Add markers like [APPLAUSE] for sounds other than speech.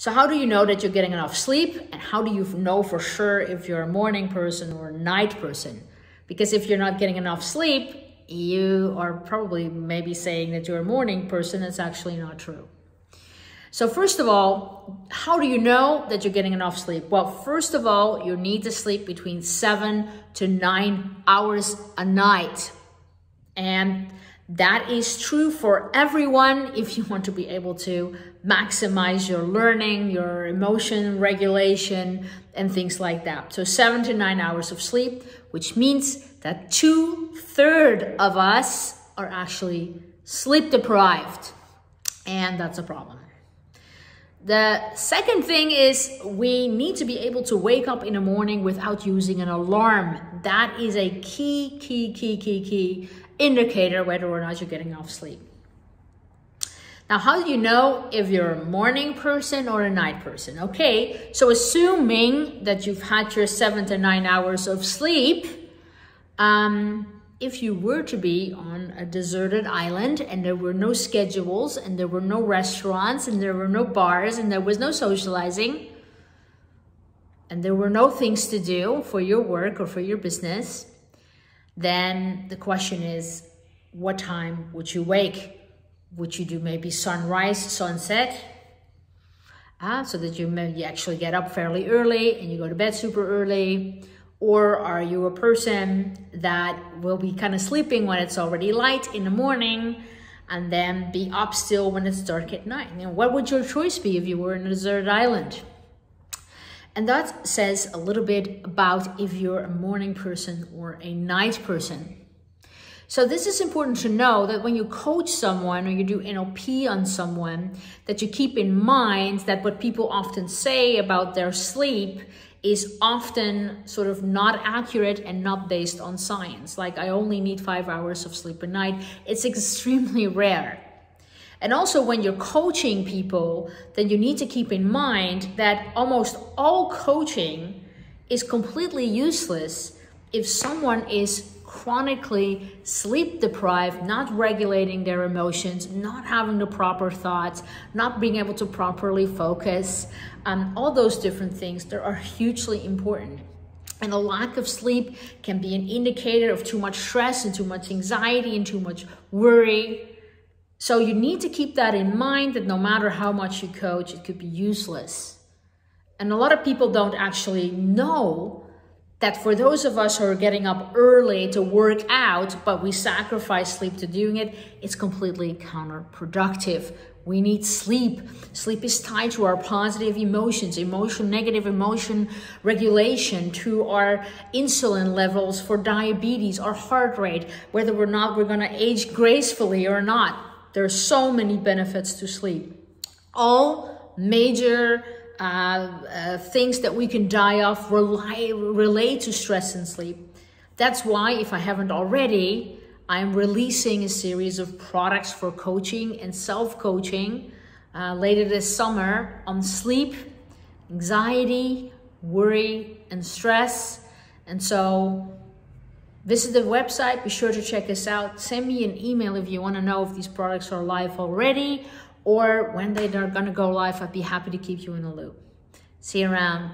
So how do you know that you're getting enough sleep? And how do you know for sure if you're a morning person or a night person? Because if you're not getting enough sleep, you are probably maybe saying that you're a morning person. That's actually not true. So first of all, how do you know that you're getting enough sleep? Well, first of all, you need to sleep between seven to nine hours a night. And that is true for everyone if you want to be able to maximize your learning, your emotion regulation, and things like that. So seven to nine hours of sleep, which means that two third of us are actually sleep deprived. And that's a problem. The second thing is we need to be able to wake up in the morning without using an alarm. That is a key, key, key, key, key indicator whether or not you're getting enough sleep. Now, how do you know if you're a morning person or a night person? Okay, so assuming that you've had your seven to nine hours of sleep, um, if you were to be on a deserted island and there were no schedules and there were no restaurants and there were no bars and there was no socializing and there were no things to do for your work or for your business, then the question is, what time would you wake? Would you do maybe sunrise, sunset? Ah, so that you maybe actually get up fairly early and you go to bed super early or are you a person that will be kind of sleeping when it's already light in the morning and then be up still when it's dark at night? You know, what would your choice be if you were in a deserted island? And that says a little bit about if you're a morning person or a night person. So this is important to know that when you coach someone or you do NLP on someone, that you keep in mind that what people often say about their sleep is often sort of not accurate and not based on science. Like I only need five hours of sleep a night. It's extremely [LAUGHS] rare. And also when you're coaching people, then you need to keep in mind that almost all coaching is completely useless if someone is chronically sleep deprived, not regulating their emotions, not having the proper thoughts, not being able to properly focus, um, all those different things that are hugely important. And a lack of sleep can be an indicator of too much stress and too much anxiety and too much worry. So you need to keep that in mind that no matter how much you coach, it could be useless. And a lot of people don't actually know that for those of us who are getting up early to work out, but we sacrifice sleep to doing it, it's completely counterproductive. We need sleep. Sleep is tied to our positive emotions, emotion, negative emotion regulation, to our insulin levels for diabetes, our heart rate, whether or not we're going to age gracefully or not. There are so many benefits to sleep. All major uh, uh, things that we can die off rely, relate to stress and sleep. That's why, if I haven't already, I'm releasing a series of products for coaching and self coaching uh, later this summer on sleep, anxiety, worry, and stress. And so, visit the website, be sure to check us out. Send me an email if you want to know if these products are live already or when they are going to go live, I'd be happy to keep you in the loop. See you around.